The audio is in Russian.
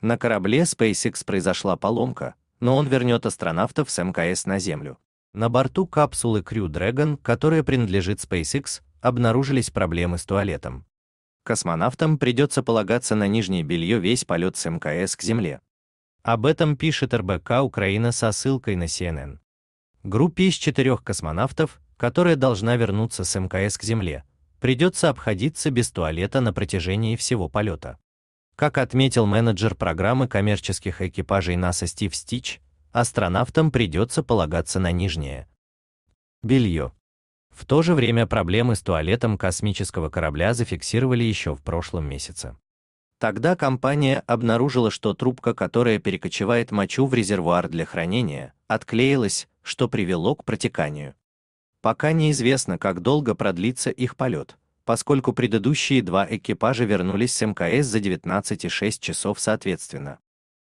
На корабле SpaceX произошла поломка, но он вернет астронавтов с МКС на Землю. На борту капсулы Crew Dragon, которая принадлежит SpaceX, обнаружились проблемы с туалетом. Космонавтам придется полагаться на нижнее белье весь полет с МКС к Земле. Об этом пишет РБК Украина со ссылкой на CNN. Группе из четырех космонавтов, которая должна вернуться с МКС к Земле, придется обходиться без туалета на протяжении всего полета. Как отметил менеджер программы коммерческих экипажей НАСА Стив Стич, астронавтам придется полагаться на нижнее белье. В то же время проблемы с туалетом космического корабля зафиксировали еще в прошлом месяце. Тогда компания обнаружила, что трубка, которая перекочевает мочу в резервуар для хранения, отклеилась, что привело к протеканию. Пока неизвестно, как долго продлится их полет, поскольку предыдущие два экипажа вернулись с МКС за 19,6 часов соответственно.